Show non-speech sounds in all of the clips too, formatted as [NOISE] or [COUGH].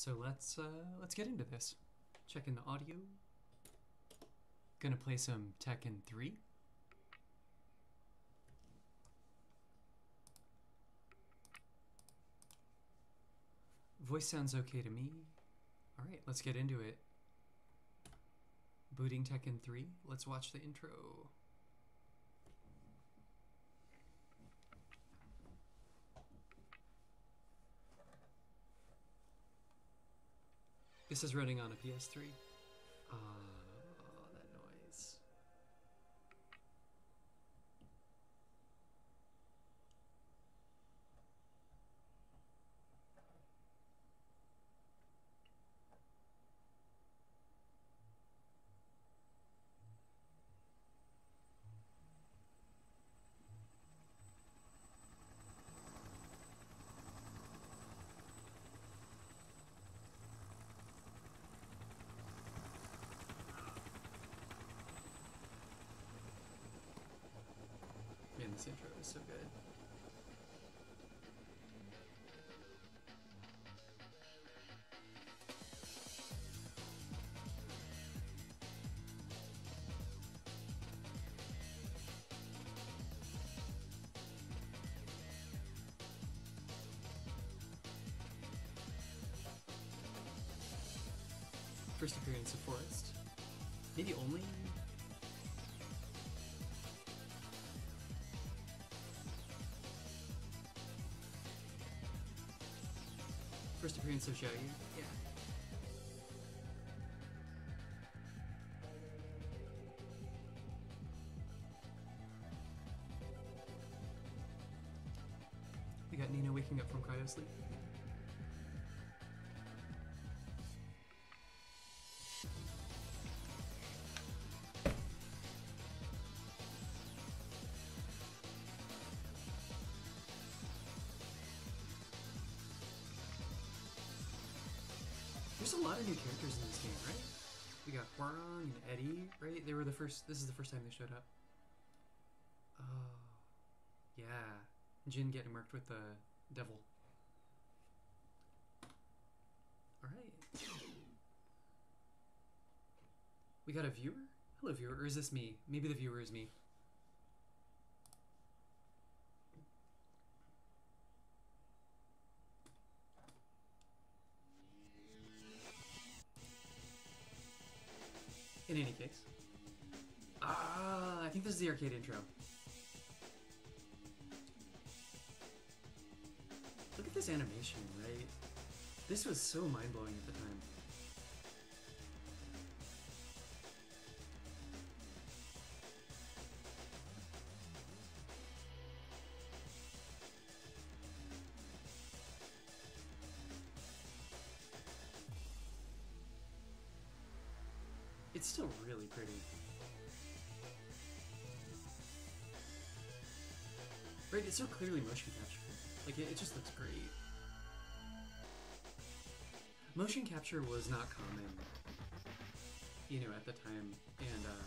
So let's uh, let's get into this. Checking the audio. Gonna play some Tekken 3. Voice sounds okay to me. Alright, let's get into it. Booting Tekken 3. Let's watch the intro. This is running on a PS3. Ah, First appearance of Forest. Maybe only First appearance of Xiaoyu? Yeah. We got Nina waking up from cryo sleep. A lot of new characters in this game, right? We got Hwoarang and Eddie, right? They were the first. This is the first time they showed up. Oh, yeah. Jin getting marked with the devil. All right. We got a viewer. Hello, viewer. Or is this me? Maybe the viewer is me. Case. Ah, I think this is the arcade intro. Look at this animation, right? This was so mind-blowing at the time. Pretty. Right, it's so clearly motion capture. Like, it, it just looks great. Motion capture was not common, you know, at the time, and, uh...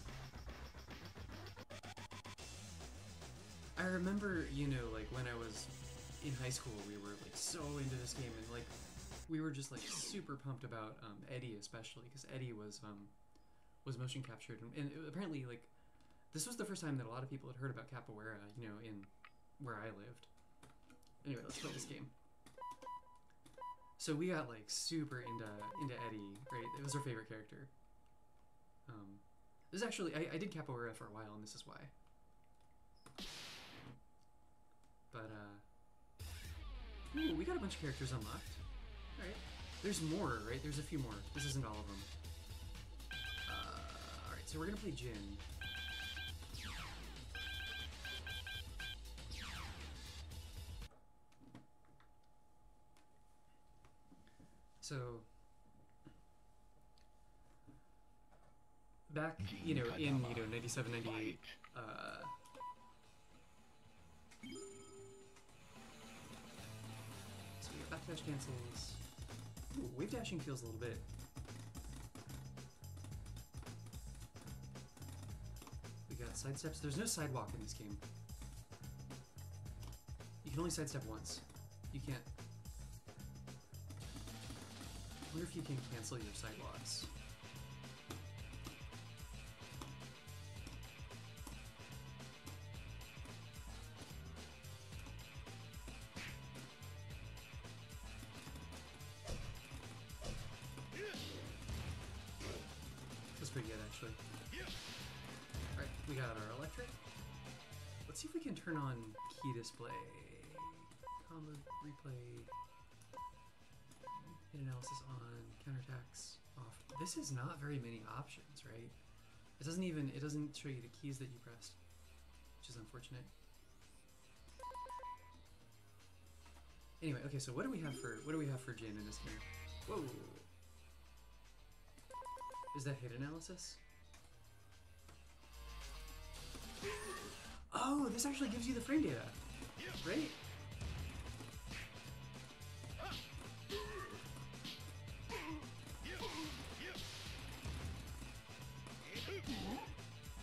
I remember, you know, like, when I was in high school, we were, like, so into this game, and, like, we were just, like, super pumped about, um, Eddie especially, because Eddie was, um, was motion captured, and, and apparently, like, this was the first time that a lot of people had heard about capoeira, you know, in where I lived. Anyway, let's play this game. So we got like super into into Eddie, right? It was our favorite character. Um, this is actually I, I did capoeira for a while, and this is why. But uh, ooh, we got a bunch of characters unlocked. All right, there's more, right? There's a few more. This isn't all of them. So we're gonna play Jin. So back, you know, in you know 97, 98, uh, so we backdash cancels. Ooh, wave dashing feels a little bit. Sidesteps. There's no sidewalk in this game. You can only sidestep once. You can't Wonder if you can cancel your sidewalks. Display. Combo replay. Hit analysis on, counterattacks off. This is not very many options, right? It doesn't even, it doesn't show you the keys that you pressed, which is unfortunate. Anyway, okay, so what do we have for, what do we have for Jin in this game? Whoa! Is that hit analysis? [GASPS] Oh, this actually gives you the frame data, right?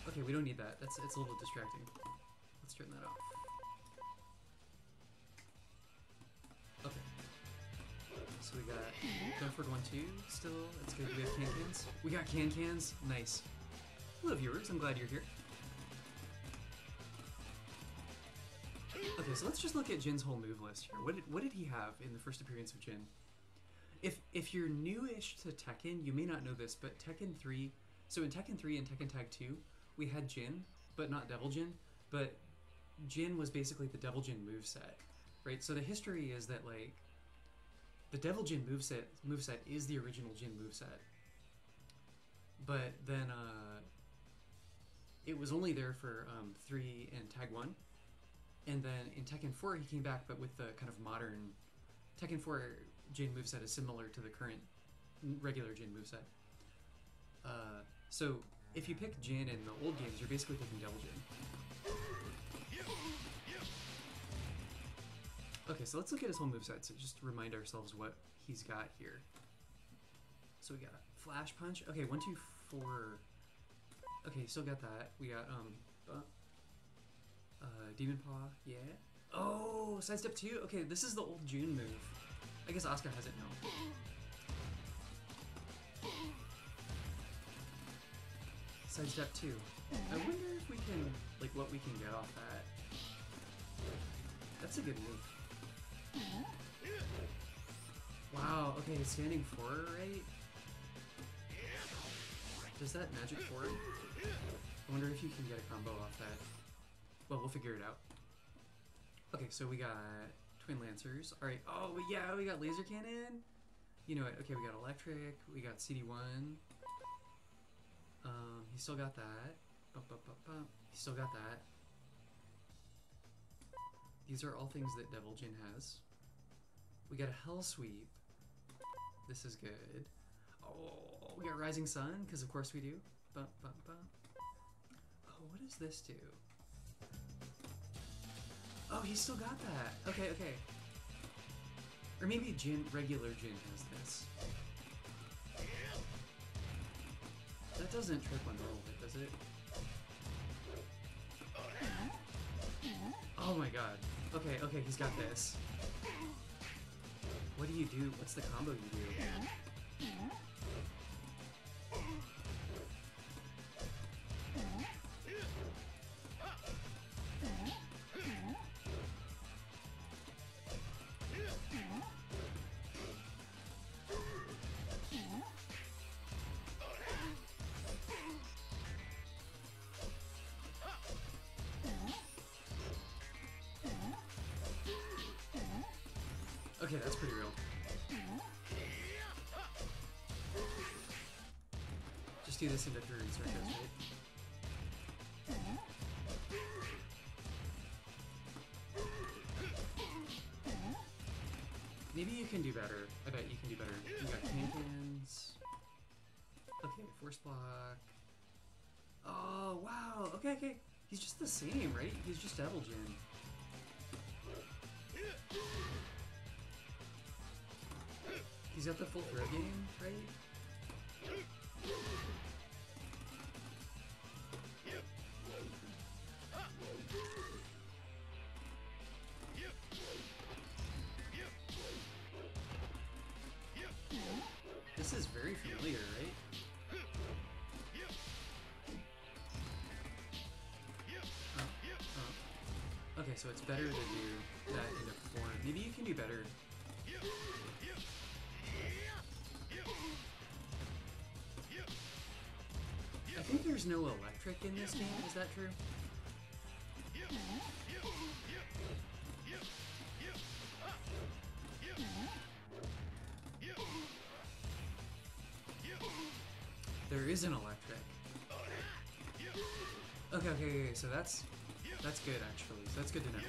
Okay, we don't need that. That's it's a little distracting. Let's turn that off. Okay. So we got Dunford one two still. That's good. We have can cans. We got can cans. Nice. Hello viewers. I'm glad you're here. Okay, so let's just look at Jin's whole move list here. What did what did he have in the first appearance of Jin? If if you're newish to Tekken, you may not know this, but Tekken 3, so in Tekken 3 and Tekken Tag 2, we had Jin, but not Devil Jin. But Jin was basically the Devil Jin moveset, right? So the history is that like the Devil Jin moveset moveset is the original Jin moveset. But then uh it was only there for um, 3 and Tag 1. And then in Tekken 4 he came back but with the kind of modern Tekken 4 Jin moveset is similar to the current regular Jin moveset. Uh, so if you pick Jin in the old games, you're basically picking Devil Jin. Okay, so let's look at his whole moveset so just remind ourselves what he's got here. So we got Flash Punch. Okay, one, two, four. Okay, still got that. We got um, uh, Demon Paw. Yeah. Oh, sidestep two. Okay, this is the old Jun move. I guess Oscar has it now. Sidestep two. I wonder if we can, like, what we can get off that. That's a good move. Wow, okay, standing forward, right? Does that magic forward? I wonder if you can get a combo off that. Well, we'll figure it out. Okay, so we got Twin Lancers. Alright, oh, yeah, we got Laser Cannon. You know what? Okay, we got Electric, we got CD1. Um, he still got that. Bump, bump, bump. He still got that. These are all things that Devil Jin has. We got a Hell Sweep. This is good. Oh, we got Rising Sun, because of course we do. Bump, bump, bump. Oh, what does this do? Oh, he still got that. Okay, okay. Or maybe Jin, regular Jin has this. That doesn't trip on roll hit, does it? Oh my god. Okay, okay, he's got this. What do you do? What's the combo you do? Okay, that's pretty real. Just do this into three circuits, right? Maybe you can do better. I bet you can do better. You got cans. Okay, force block. Oh, wow. Okay, okay. He's just the same, right? He's just Devil Jin. He's got the full throw game, right? This is very familiar, right? Oh, oh. Okay, so it's better to do that in a form. Maybe you can do better. Think there's no electric in this game, is that true? There is an electric. Okay, okay, okay, so that's that's good actually. So that's good to know.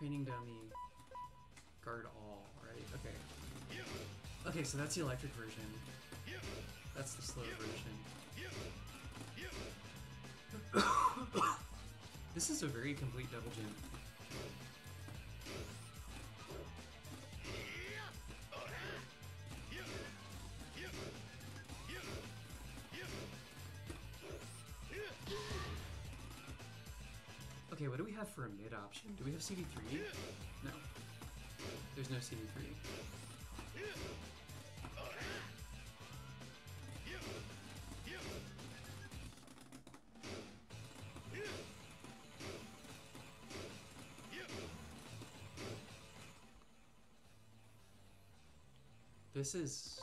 Training dummy, Okay, so that's the electric version. That's the slow version. [COUGHS] this is a very complete double jump. Okay, what do we have for a mid option? Do we have CD3? No. There's no CD3. This is...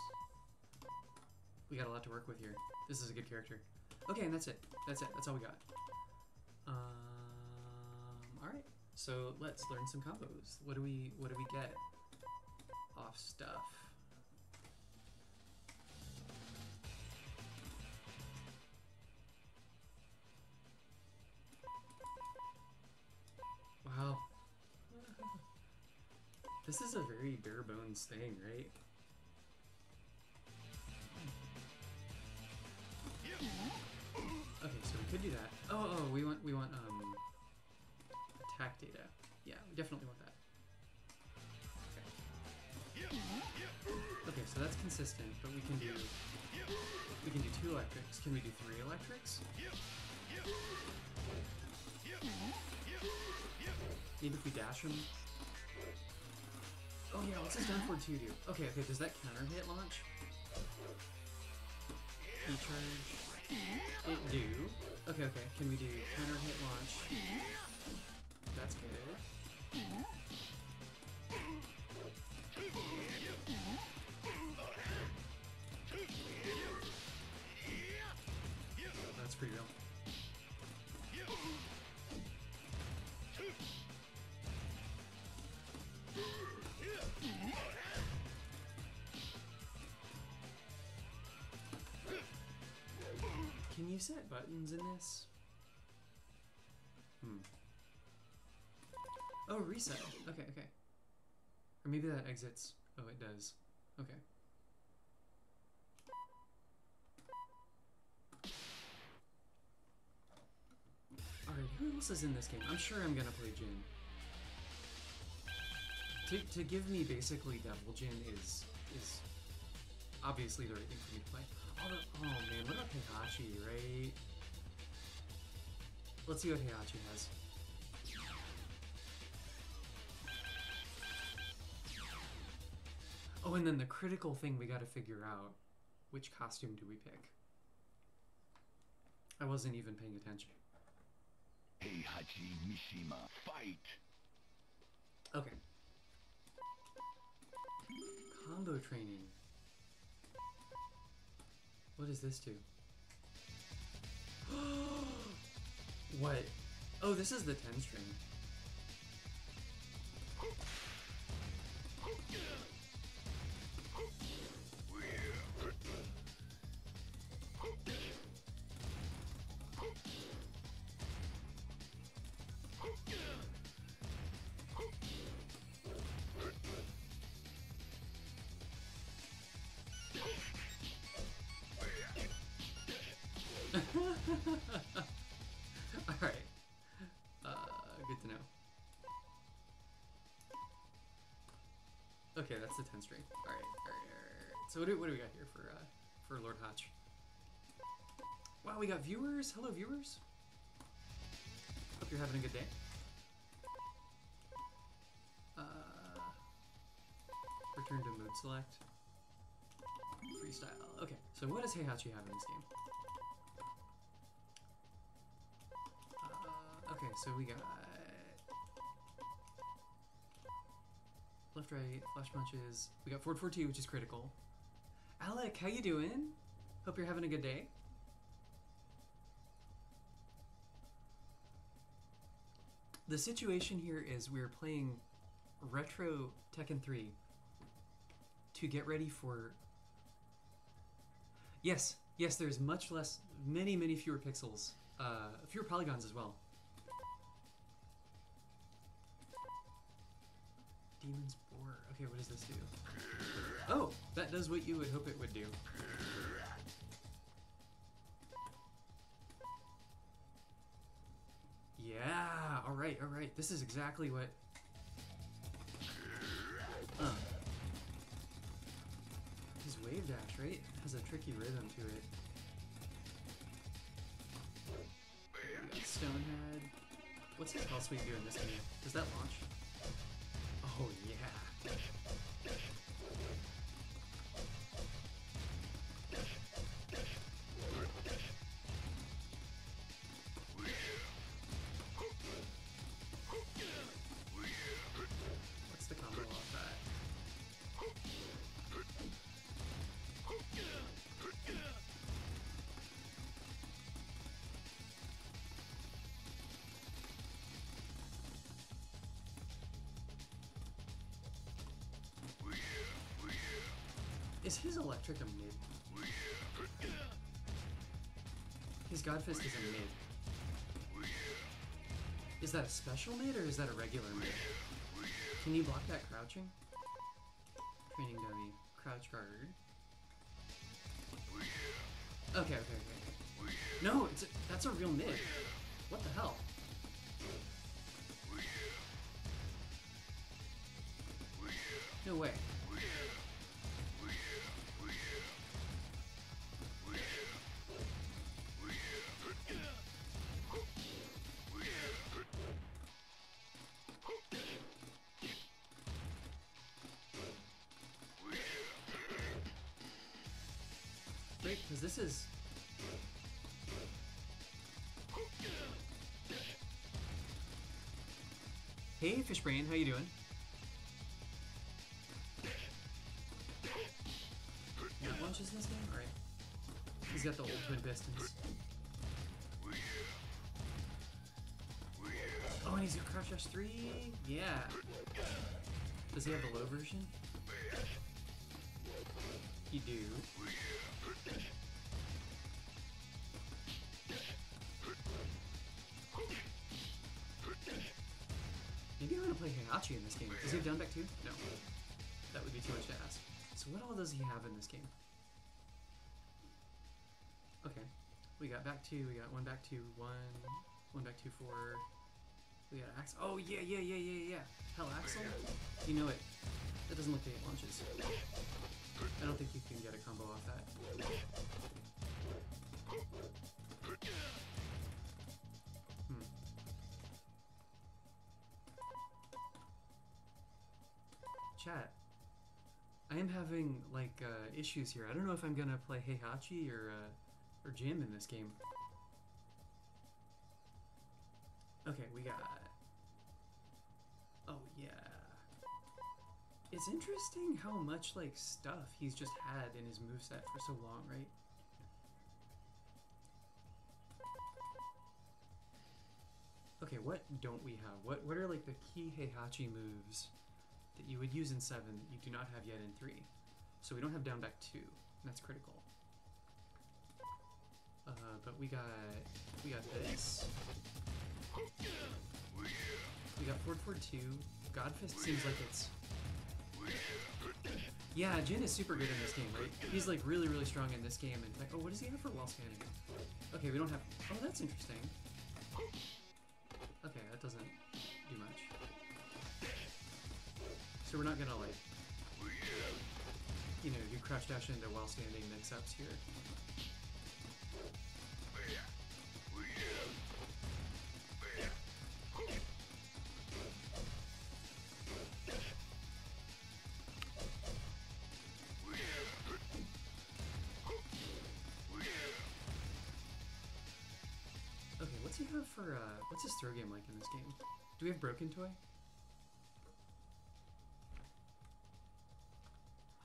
We got a lot to work with here. This is a good character. Okay, and that's it. That's it. That's all we got. Um, alright. So let's learn some combos. What do we what do we get off stuff? Wow. [LAUGHS] This is a very bare bones thing, right? Could do that. Oh, oh, we want we want um attack data. Yeah, we definitely want that. Okay. So that's consistent, but we can do we can do two electrics. Can we do three electrics? Maybe if we dash him. Oh yeah, what's his down for two do? Okay, okay, does that counter hit launch? E-charge. It do. Okay, okay. Can we do counter hit launch? That's good. You set buttons in this? Hmm. Oh, reset. Okay, okay. Or maybe that exits. Oh, it does. Okay. Alright, who else is in this game? I'm sure I'm gonna play Jin. To, to give me basically Devil Jin is is obviously the right thing for me to play. Oh, oh man, what about Heihachi, right? Let's see what Heihachi has. Oh, and then the critical thing we gotta figure out, which costume do we pick? I wasn't even paying attention. Heihachi Mishima, fight! Okay. Combo training. What does this do? [GASPS] what? Oh, this is the 10 string. Okay, that's the 10 string. Alright, alright, alright. So what do, what do we got here for, uh, for Lord Hotch? Wow, we got viewers. Hello, viewers. Hope you're having a good day. Uh, return to mode select. Freestyle. Okay, so what does Heihachi have in this game? Uh, okay, so we got left, right, flash punches. We got forward 4-2, which is critical. Alec, how you doing? Hope you're having a good day. The situation here is we're playing retro Tekken 3 to get ready for Yes, yes, there's much less many many fewer pixels. Uh fewer polygons as well. Demon's. Okay, what does this do? Oh, that does what you would hope it would do. Yeah, alright, alright. This is exactly what... Uh. His wave dash, right? Has a tricky rhythm to it. Stonehead. What's his call sweep do in this game? Does that launch? Oh, yeah. Is his electric a mid? His Godfist is a mid. Is that a special mid or is that a regular mid? Can you block that crouching? Training dummy. Crouch guard. Okay, okay, okay. No, it's a, that's a real mid. What the hell? This. Hey, Fishbrain, how you doing? Launches in this game? Alright. He's got the old twin pistons. Oh, and he's got Crouch Dash 3? Yeah. Does he have the low version? You do. Play Heihachi in this game. Does he have down back too? No. That would be too much to ask. So what all does he have in this game? Okay. We got back two, we got one back two, one, one back two, four. We got Axel. Oh yeah, yeah, yeah, yeah, yeah. Hell Axel? You know it. That doesn't look like it launches. I don't think you can get a combo off that. Chat. I am having like uh, issues here. I don't know if I'm gonna play Heihachi or uh, or Jin in this game. Okay, we got. Oh yeah. It's interesting how much like stuff he's just had in his moveset for so long, right? Okay, what don't we have? What what are like the key Heihachi moves that you would use in seven that you do not have yet in three? So we don't have down back two. and That's critical. Uh, but we got we got this. We got forward forward two. Godfist seems like it's yeah, Jin is super good in this game, right? He's like really, really strong in this game. And like, oh, what does he have for wall scanning? Okay, we don't have. Oh, that's interesting. Okay, that doesn't do much. So we're not gonna like, you know, do crouch dash into while standing mix-ups here. Okay, what's he have for, uh, what's his throw game like in this game? Do we have Broken Toy?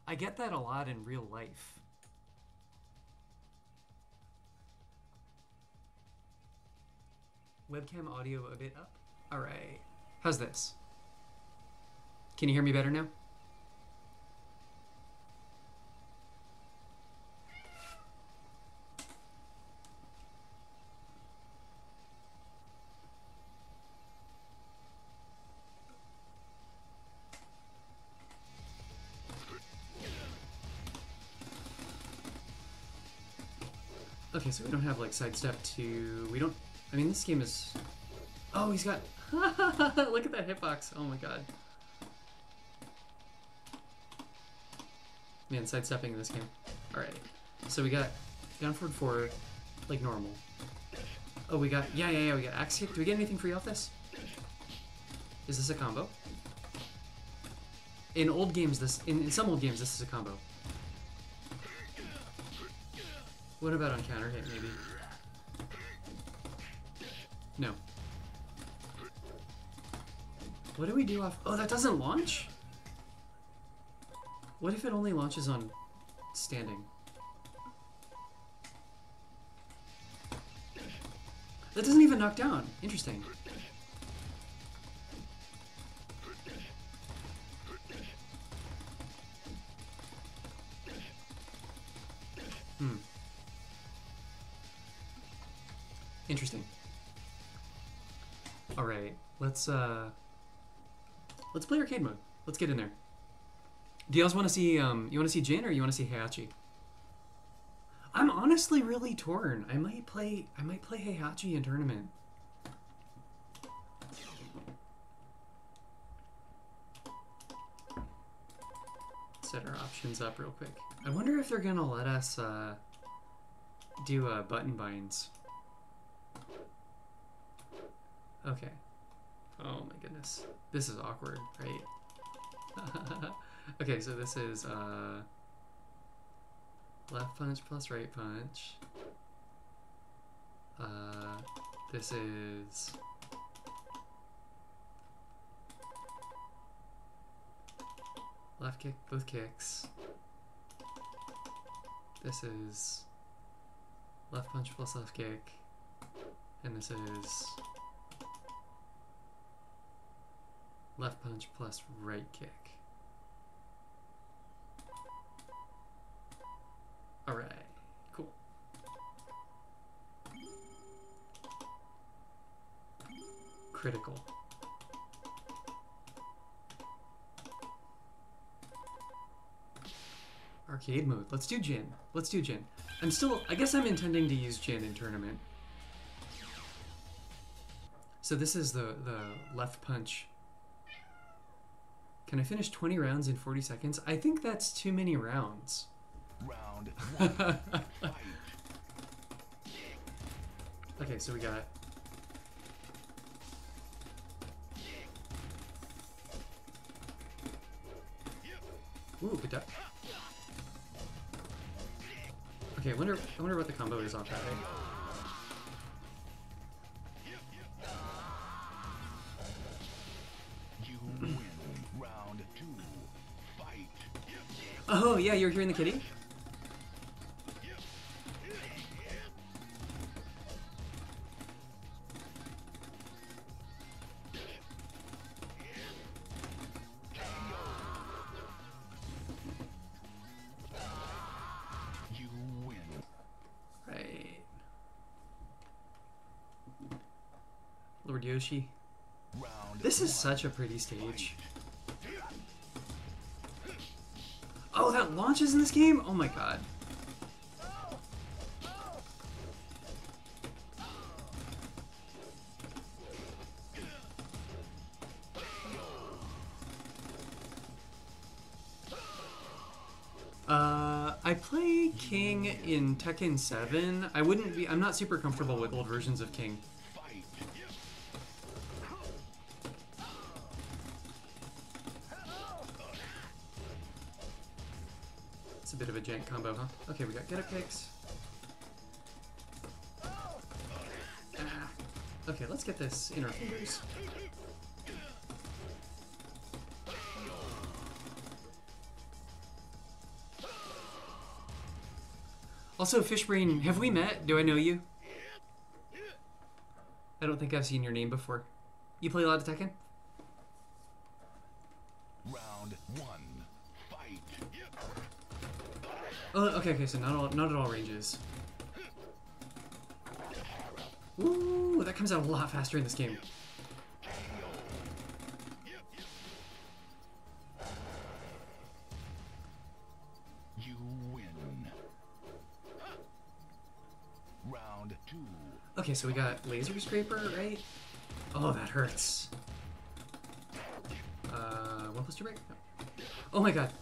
I get that a lot in real life. Webcam audio a bit up. All right. How's this? Can you hear me better now? Have like sidestep to. We don't. I mean, this game is. Oh, he's got. [LAUGHS] Look at that hitbox. Oh my god. Man, sidestepping in this game. Alright. So we got down forward four, like normal. Oh, we got. Yeah, yeah, yeah, we got axe kick. Do we get anything free off this? Is this a combo? In old games, this. In, in some old games, this is a combo. What about on counter hit, maybe? No. What do we do off... Oh, that doesn't launch? What if it only launches on standing? That doesn't even knock down. Interesting. Let's uh, let's play arcade mode. Let's get in there. Do you guys want to see um, you want to see Jin or you want to see Heihachi? I'm honestly really torn. I might play I might play Heihachi in tournament. Set our options up real quick. I wonder if they're gonna let us uh, do uh, button binds. Okay. Oh my goodness. This is awkward, right? [LAUGHS] okay, so this is uh, left punch plus right punch. Uh, this is left kick, both kicks. This is left punch plus left kick. And this is left punch plus right kick. Alright, cool. Critical. Arcade mode. Let's do Jin. Let's do Jin. I'm still, I guess I'm intending to use Jin in tournament. So this is the, the left punch. Can I finish 20 rounds in 40 seconds? I think that's too many rounds. Round one. [LAUGHS] Okay, so we got. Ooh, good duck. Okay, I wonder. I wonder what the combo is off that. Oh yeah, you're hearing the kitty. Lord Yoshi. This is such a pretty stage. Oh, that launches in this game? Oh my god. Uh, I play King in Tekken 7. I wouldn't be, I'm not super comfortable with old versions of King. Okay, we got get up kicks. Ah. Okay, let's get this in our fingers. Also, Fishbrain, have we met? Do I know you? I don't think I've seen your name before. You play a lot of Tekken? Okay, okay, so not all, not at all ranges. Ooh, that comes out a lot faster in this game. You win. Round two. Okay, so we got Laser Scraper, right? Oh, that hurts. Uh, one plus two break? No. Oh my god.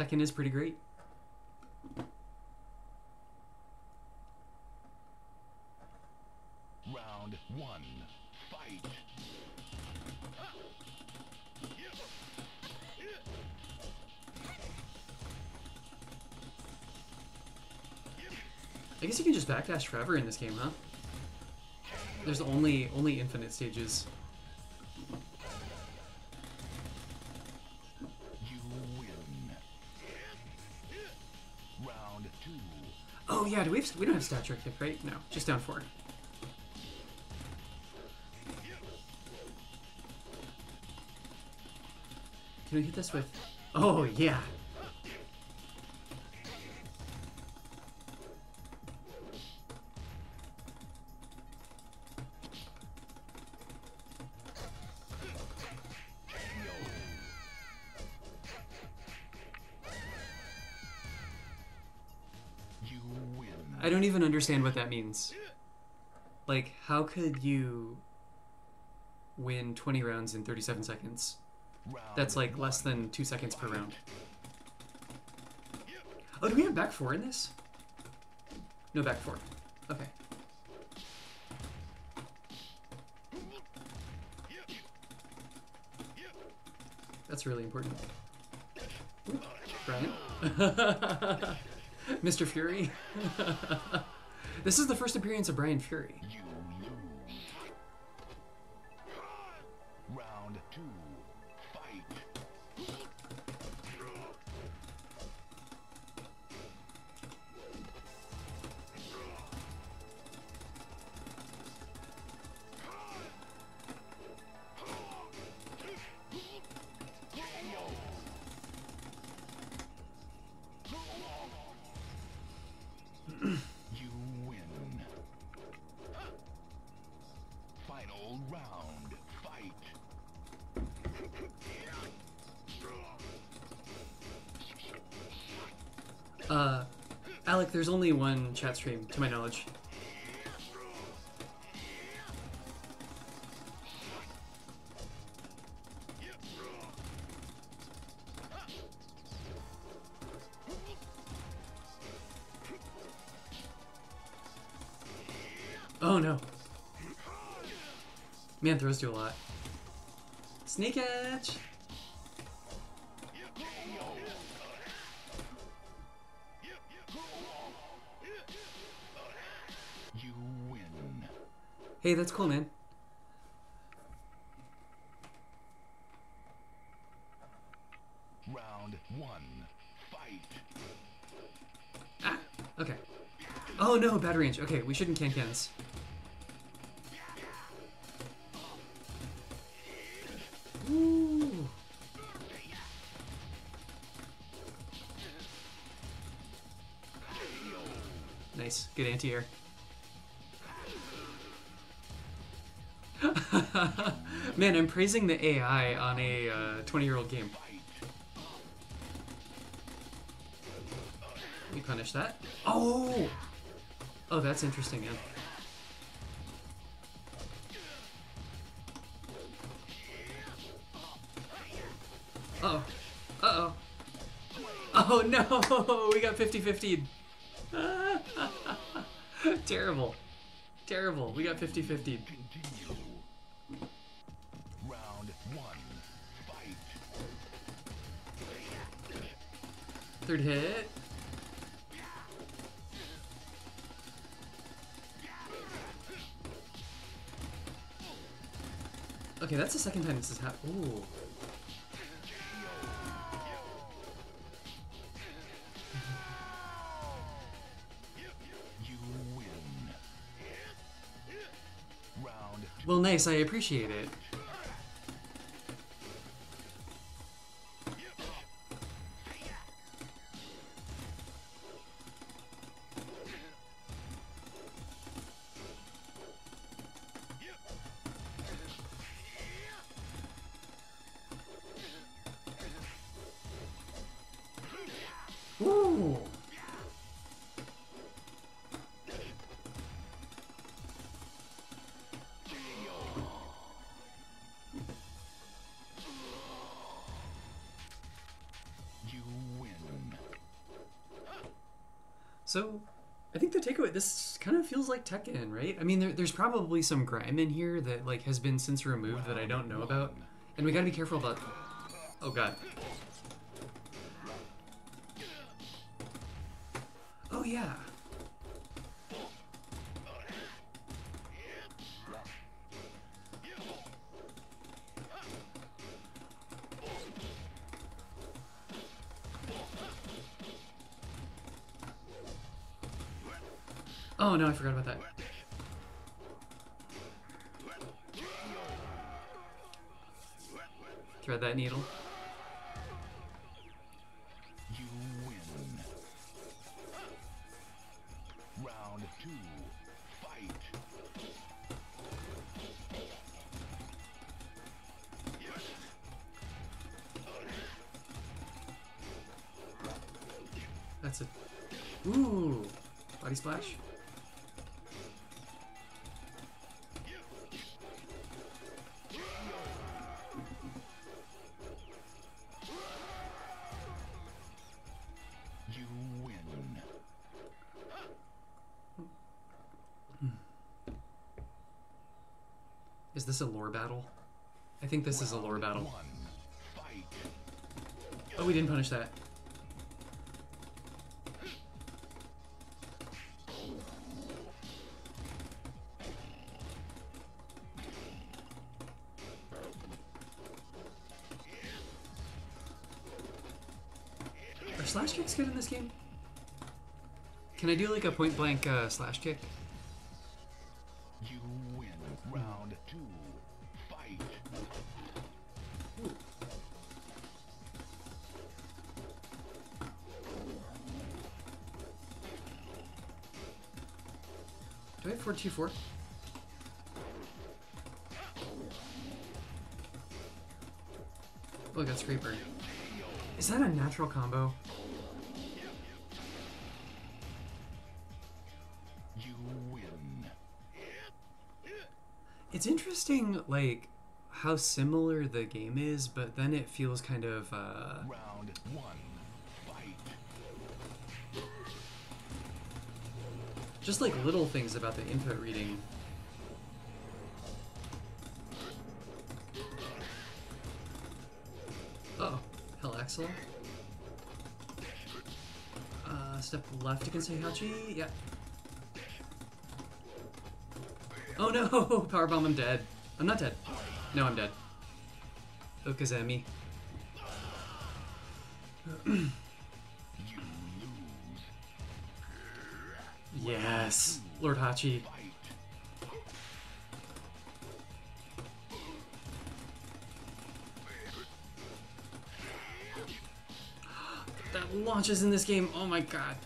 Tekken is pretty great. Round one. Fight. I guess you can just backdash forever in this game, huh? There's only only infinite stages. Yeah, do we have, we don't have stat trick kick, right? No, just down four. Can we hit this with? Oh yeah. Understand what that means. Like, how could you win 20 rounds in 37 seconds? That's like less than two seconds per round. Oh, do we have back four in this? No back four. Okay. That's really important. Brian? [LAUGHS] Mr. Fury? [LAUGHS] this is the first appearance of Brian Fury. You there's only one chat stream, to my knowledge. Oh no. Man, throws do a lot. Sneak edge! Hey, that's cool, man. Round one. Fight. Ah, okay. Oh no, bad range. Okay, we shouldn't can cans. Ooh. Nice, good anti-air. Man, I'm praising the AI on a uh, 20-year-old game. We punish that. Oh! Oh, that's interesting, man. Uh-oh. Uh-oh. Oh, [LAUGHS] no! We got 50-50. [LAUGHS] Terrible. Terrible. We got 50-50. Third hit. Okay, that's the second time this has happened. Ooh. You win. Round Well, nice. I appreciate it. Tekken, right? I mean, there, there's probably some grime in here that like has been since removed that I don't know about, and we gotta be careful about. Oh god. Oh yeah. Oh no, I forgot about that. That's it. Ooh, body splash. You win. Hmm. Is this a lore battle? I think this is a lore battle. One. Oh, we didn't punish that. Game? Can I do like a point blank uh, slash kick? You win. Round two. Fight. Do I have 424? Look, that's Scraper. Is that a natural combo? Interesting, like, how similar the game is, but then it feels kind of, uh... Round one. Fight. Just like little things about the input reading. Oh, Hell Axle. Uh, step left against Heihachi. Yeah. Oh no! [LAUGHS] Powerbomb, I'm dead. I'm not dead. No, I'm dead. okizeme. [CLEARS THROAT] Yes! Lord Hachi. [GASPS] That launches in this game. Oh my god.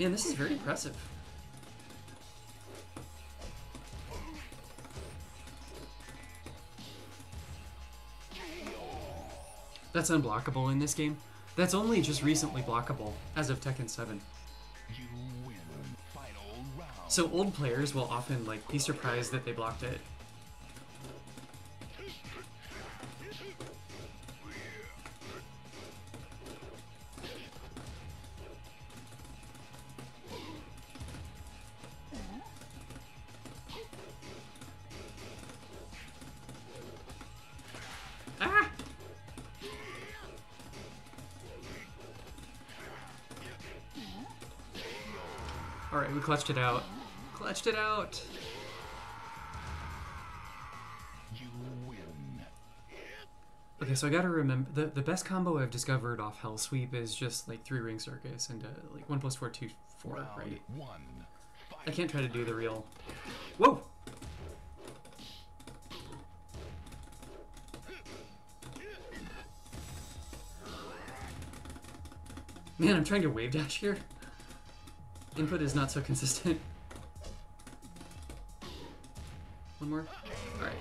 Man, this is very impressive. That's unblockable in this game. That's only just recently blockable, as of Tekken 7. You win. Final round. So old players will often like be surprised that they blocked it. We clutched it out. Clutched it out! You win. Okay, so I gotta remember the, the best combo I've discovered off Hell Sweep is just like three ring circus and uh, like one plus four two four, Round right? one. I can't try to do the real. Whoa! Man, I'm trying to wave dash here. Input is not so consistent. One more? Alright.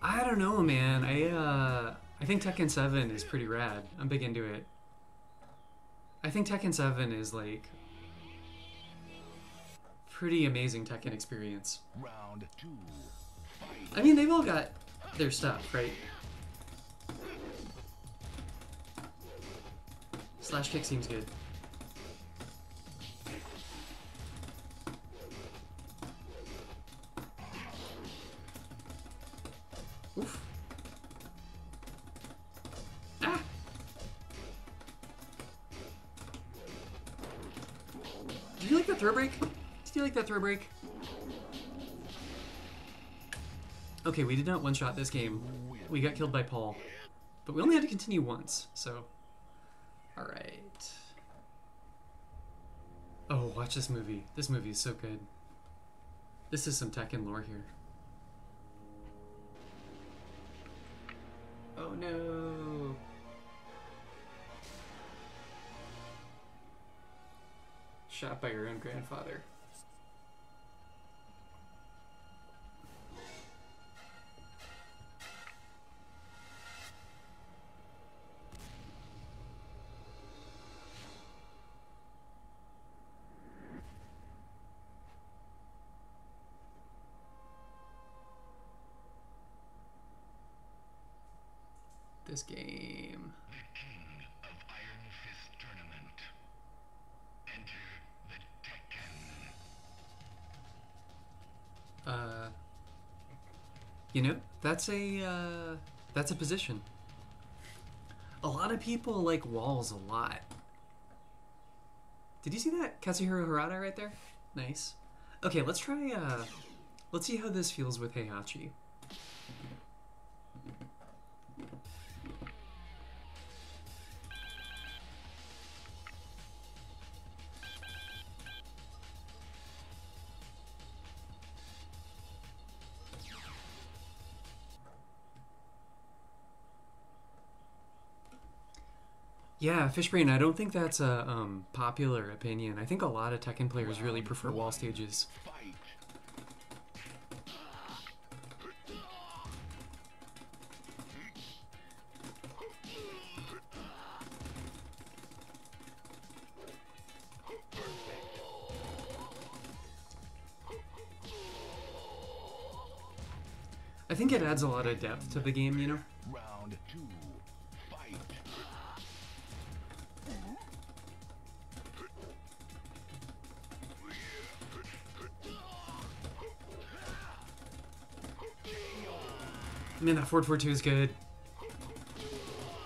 I don't know, man. I uh I think Tekken 7 is pretty rad. I'm big into it. I think Tekken 7 is like pretty amazing Tekken experience. Round two. I mean, they've all got their stuff, right? Slash kick seems good. Oof. Ah! Did you like that throw break? Did you like that throw break? Okay, we did not one shot this game. We got killed by Paul. But we only had to continue once, so. Alright. Oh, watch this movie. This movie is so good. This is some Tekken lore here. Oh no! Shot by your own grandfather. The Tekken. Uh, you know, that's a uh, that's a position. A lot of people like walls a lot. Did you see that Katsuhiro Harada right there? Nice. Okay, let's try. Uh, let's see how this feels with Heihachi. Yeah, Fishbrain, I don't think that's a um, popular opinion. I think a lot of Tekken players really prefer wall stages. I think it adds a lot of depth to the game, you know? Forward 4 2 is good.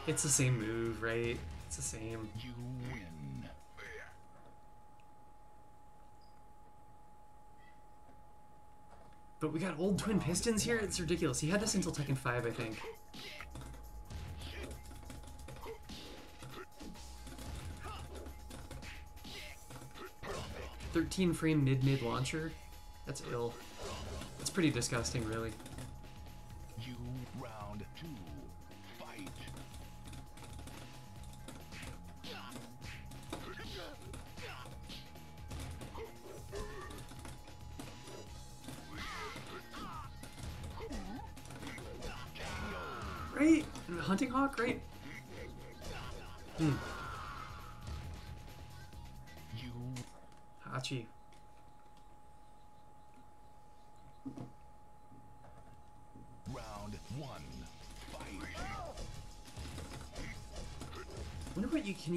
It's the same move, right? It's the same. You win. But we got old twin pistons here? It's ridiculous. He had this until Tekken 5, I think. Thirteen frame mid mid launcher? That's ill. It's pretty disgusting, really.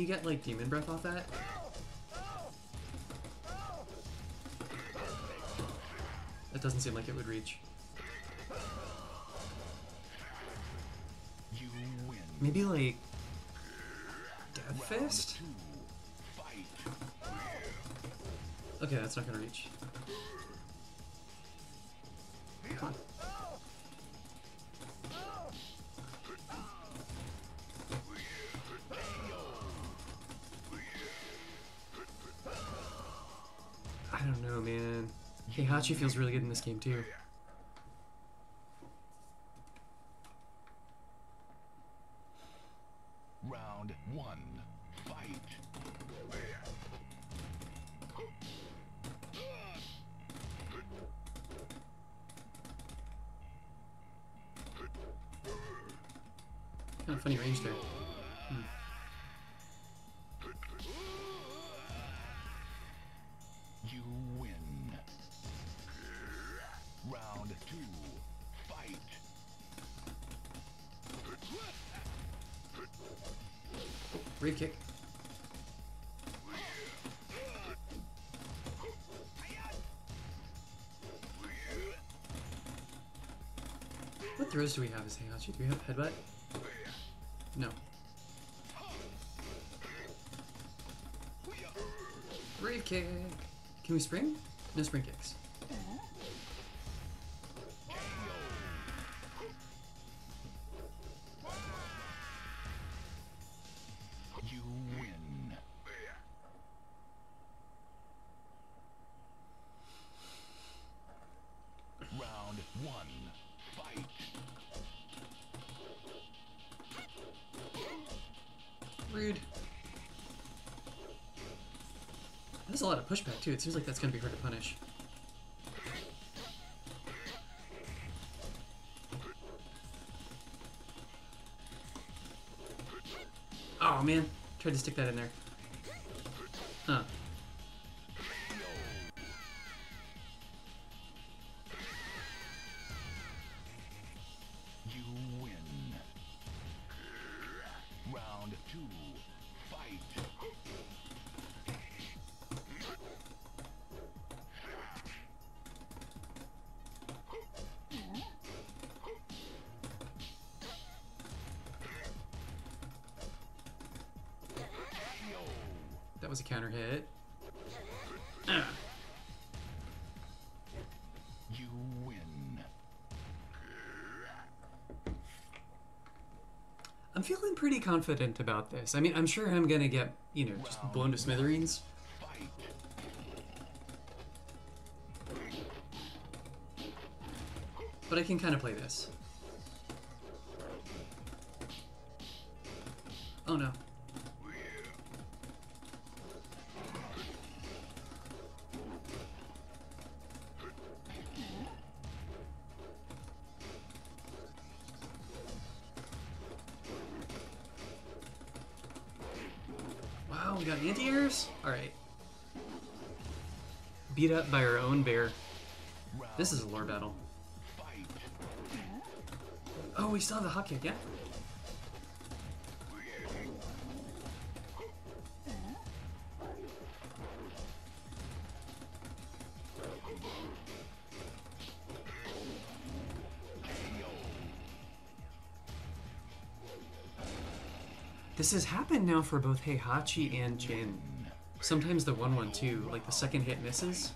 You get like demon breath off that? That doesn't seem like it would reach. Maybe like Death Fist? Okay, that's not gonna reach. Heihachi feels really good in this game too. What do we have as Heihachi? Do we have headbutt? No. Reef kick! Can we spring? No spring kicks. Pushback too. It seems like that's gonna be hard to punish. Oh man, tried to stick that in there. Huh. Confident about this. I mean, I'm sure I'm gonna get, you know, just blown to smithereens. But I can kind of play this. Kick, yeah? This has happened now for both Heihachi and Jin. Sometimes the 1-1-2, like the second hit misses.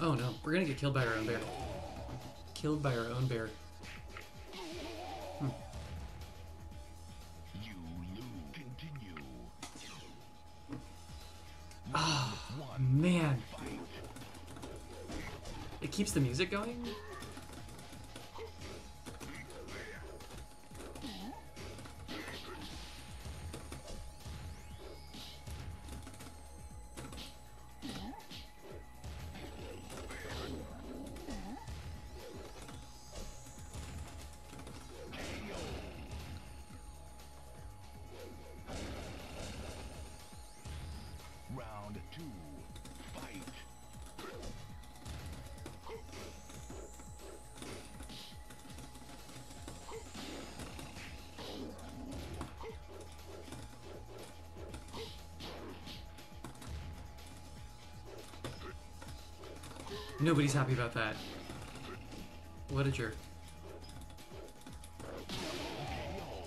Oh no, we're gonna get killed by our own bear. Killed by our own bear. You. Continue. Ah, man. It keeps the music going? Nobody's happy about that. What a jerk.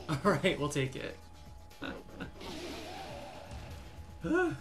[LAUGHS] Alright, we'll take it. [LAUGHS] [SIGHS]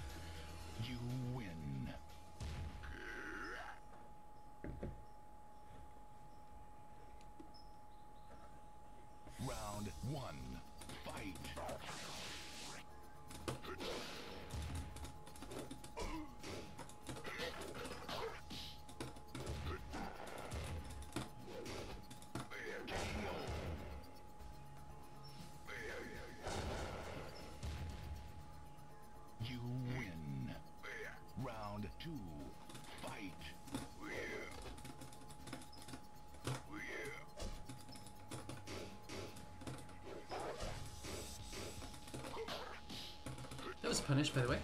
was punished, by the way.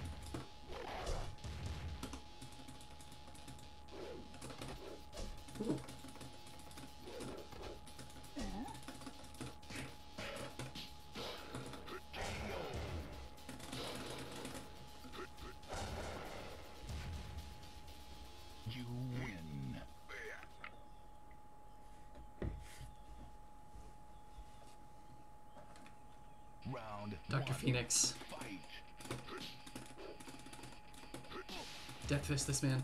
This man.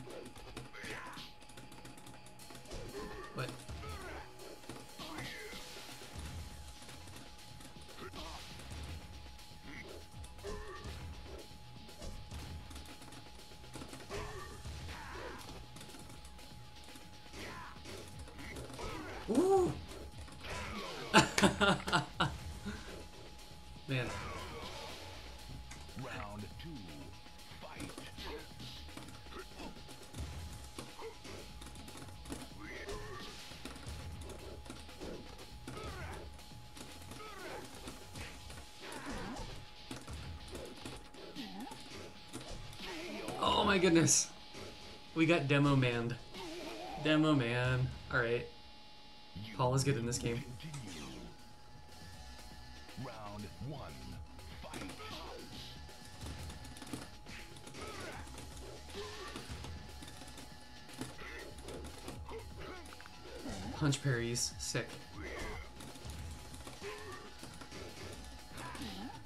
Goodness. We got demo manned. Demo man. Alright. Paul is good in this game. Round one. Punch parries. Sick.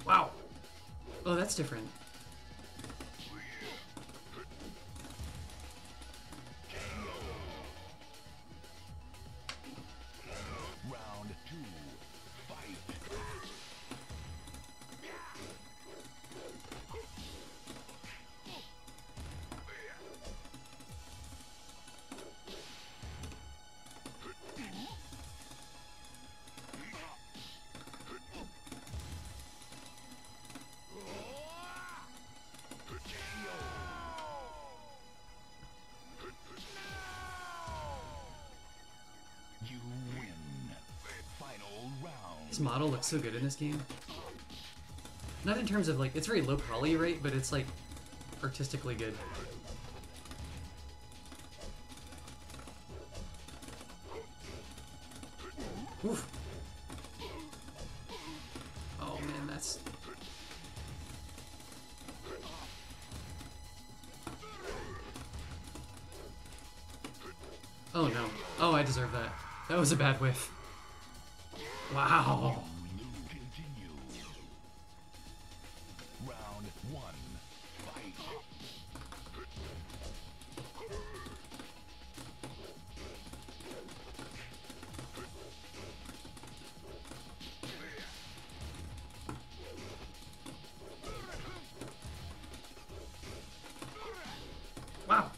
Wow. Oh, that's different. Round. His model looks so good in this game. Not in terms of like, it's very low poly rate, but it's like artistically good. Oof. Oh man, that's. Oh no. Oh, I deserve that. That was a bad whiff. Wow. Wow.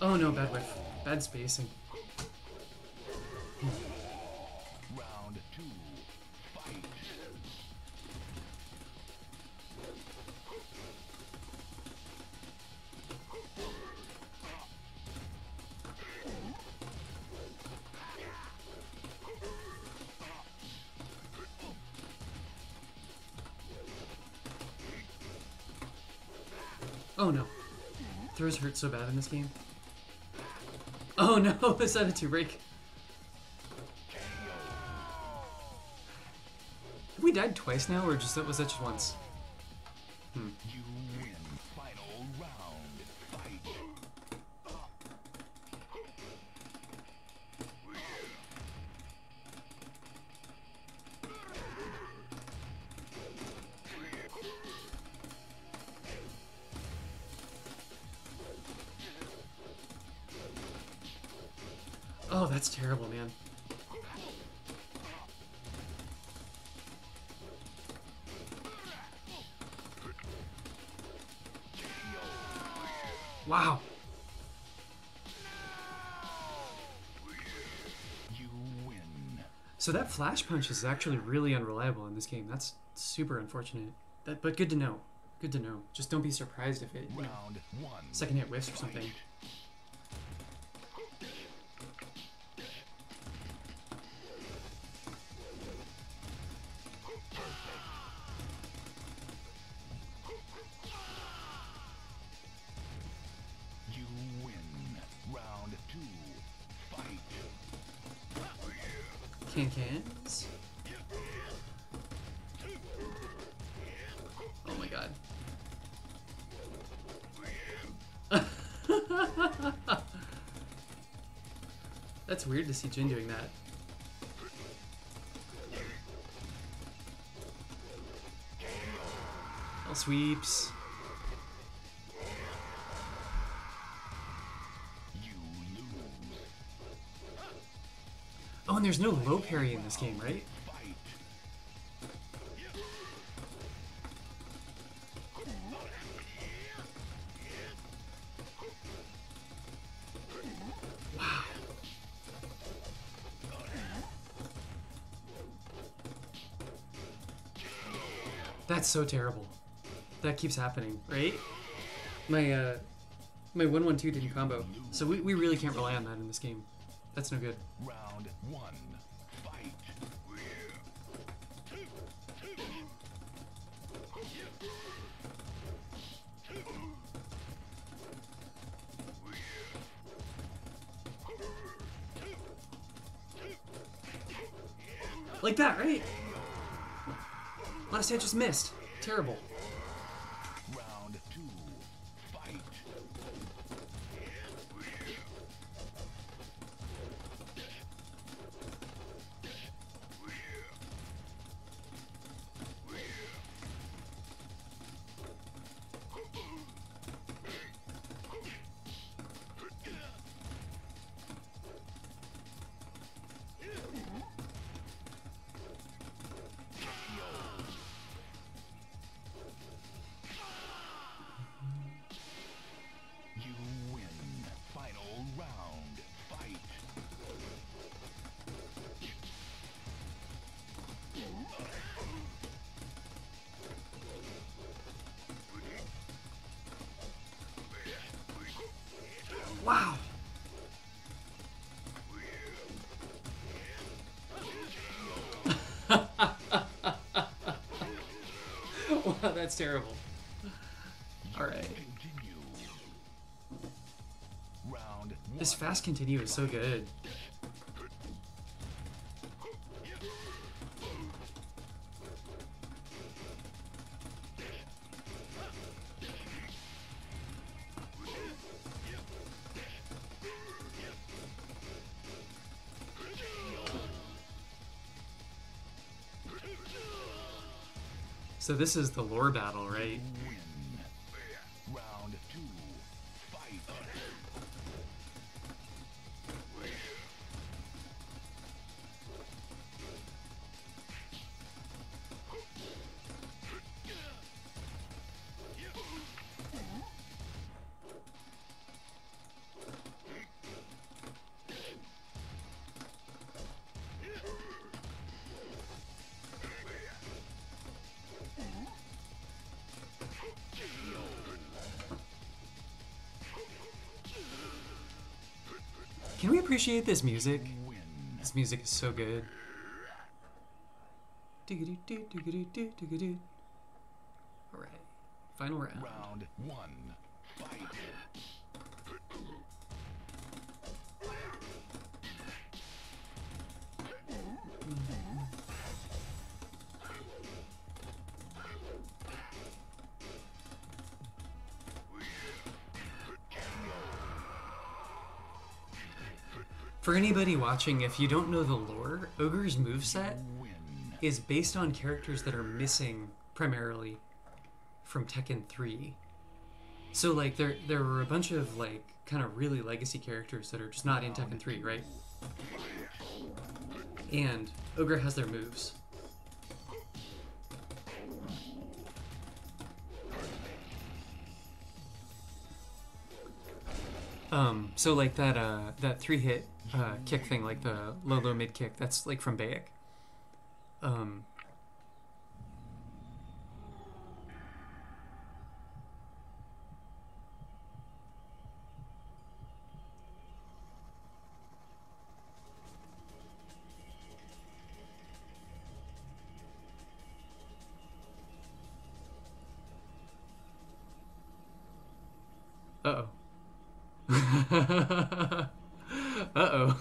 Oh no, bad whiff. Bad spacing. Throws hurt so bad in this game. Oh no, [LAUGHS] the 7-2 break. Have we died twice now, or just that was that just once? Hmm. You that's terrible, man. Wow. So that flash punch is actually really unreliable in this game. That's super unfortunate. That, but good to know. Good to know. Just don't be surprised if it you know, second hit whiffs or something. To see Jin doing that. All sweeps. Oh, and there's no low parry in this game, right? So terrible. That keeps happening, right? My uh my 112 didn't combo. So we, we really can't rely on that in this game. That's no good. Round one. Fight. Like that, right? Honestly, I just missed. Terrible. That's terrible. All right. Continue. Round one. This fast continue is so good. So this is the lore battle, right? Round two. Fight. We appreciate this music? This music is so good. Alright. Final round. Round one. For anybody watching, if you don't know the lore, Ogre's moveset is based on characters that are missing primarily from Tekken 3. So like there there were a bunch of like kind of really legacy characters that are just not in Tekken 3, right? And Ogre has their moves. Um, so like that uh that three hit uh kick thing, like the low low mid kick, that's like from Baek. Um Uh oh. [LAUGHS] uh oh.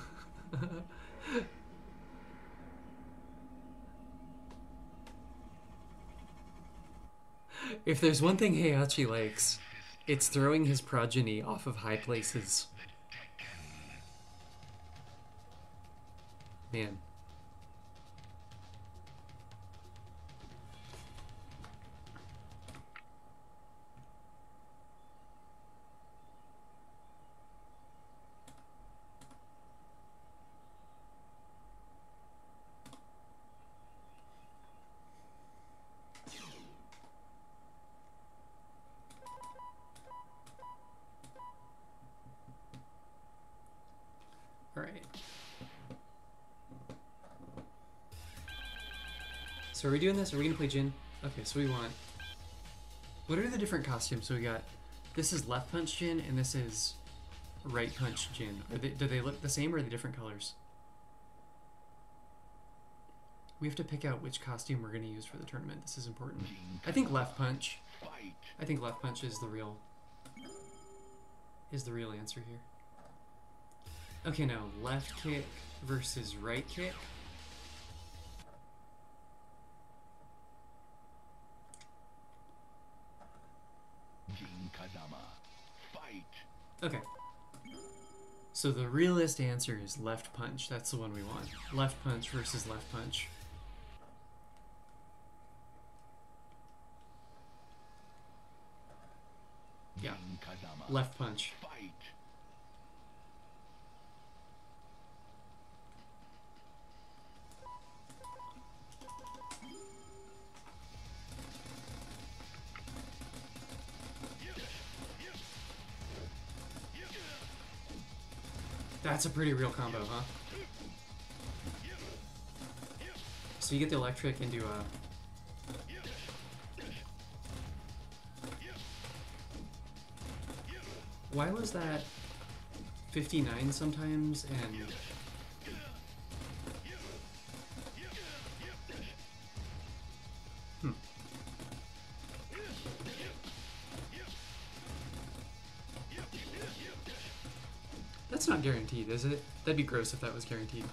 if there's one thing Heihachi likes, it's throwing his progeny off of high places. Man. Doing this? Are we gonna play Jin? Okay, so we want. What are the different costumes? So we got. This is left punch Jin, and this is right punch Jin. They? Do they look the same, or are they different colors? We have to pick out which costume we're gonna use for the tournament. This is important. I think left punch. I think left punch is the real. Is the real answer here. Okay, now left kick versus right kick. Jin Kazama. Fight. Okay. So the realist answer is left punch. That's the one we want. Left punch versus left punch. Yeah. Mm-hmm. Left punch. That's a pretty real combo, huh? So you get the electric into a. Uh, Why was that 59 sometimes and. Is it? That'd be gross if that was guaranteed.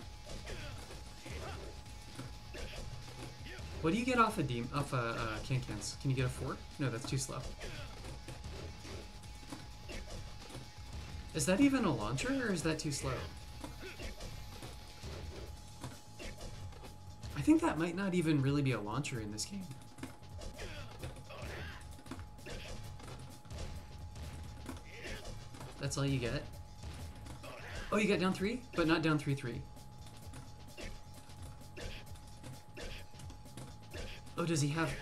What do you get off a deem off a uh, can cans? Can you get a four? No, that's too slow. Is that even a launcher or is that too slow? I think that might not even really be a launcher in this game. That's all you get? Oh, you got down three, but not down three three. Oh, does he have?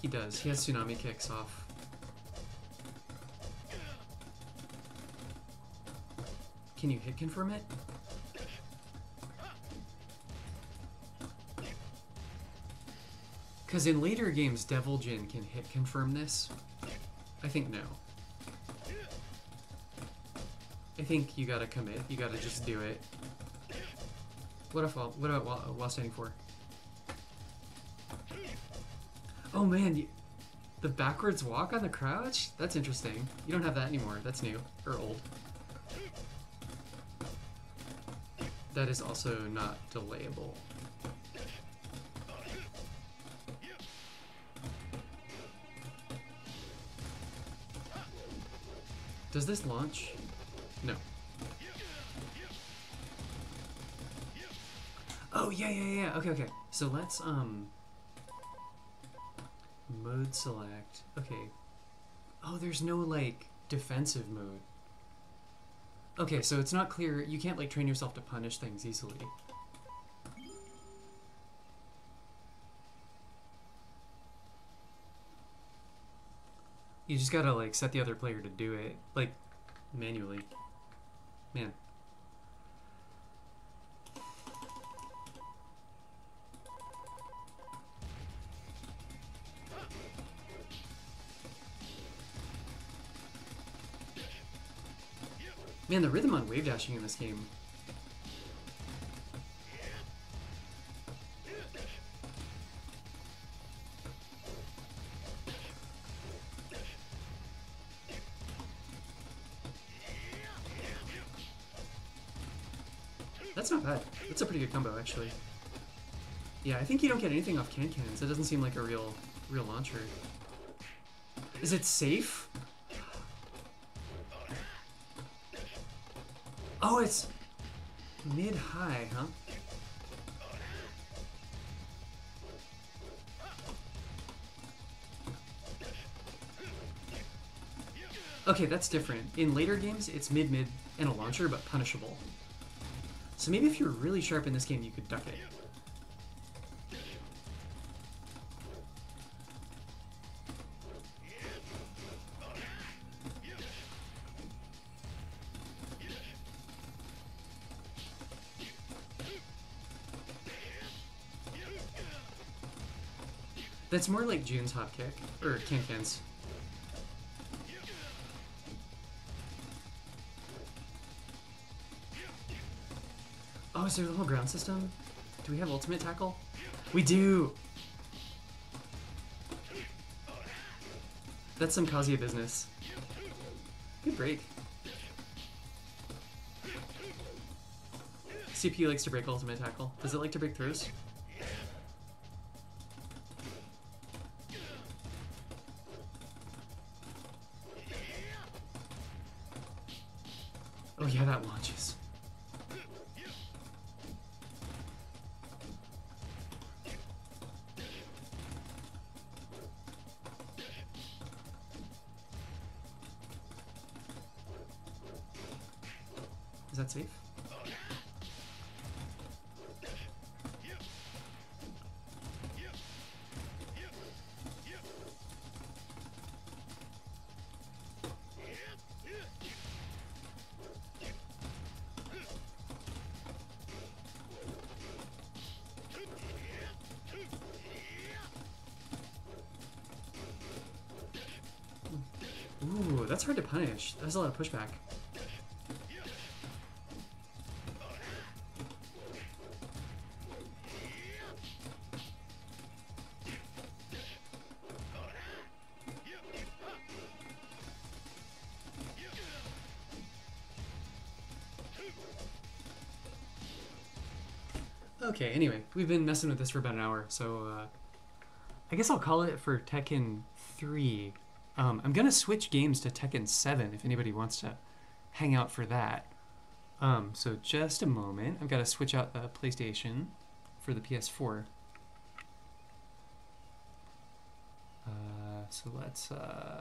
He does. He has tsunami kicks off. Can you hit confirm it? Because in later games, Devil Jin can hit confirm this. I think no. Think you gotta commit. You gotta just do it. What if what about while, while standing for? Oh man, you, the backwards walk on the crouch? That's interesting. You don't have that anymore. That's new or old. That is also not delayable. Does this launch? No. Oh yeah yeah yeah. Okay okay. So let's um mode select. Okay. Oh, there's no like defensive mode. Okay, so it's not clear. You can't like train yourself to punish things easily. You just gotta like set the other player to do it, like manually. Man. Man, the rhythm on wave dashing in this game. That's a pretty good combo, actually. Yeah, I think you don't get anything off can cannons. It doesn't seem like a real, real launcher. Is it safe? Oh, it's mid-high, huh? Okay, that's different. In later games, it's mid-mid and a launcher, but punishable. So maybe if you're really sharp in this game, you could duck it. That's more like Jun's hop kick, or Can-Can's. Oh, is there a little ground system? Do we have ultimate tackle? We do! That's some Kazuya business. Good break. CPU likes to break ultimate tackle. Does it like to break throws? Hard to punish. That's a lot of pushback. Okay, anyway, we've been messing with this for about an hour, so uh, I guess I'll call it for Tekken 3. Um, I'm gonna switch games to Tekken 7 if anybody wants to hang out for that. Um, so just a moment. I've got to switch out the PlayStation for the PS4. Uh, so let's uh,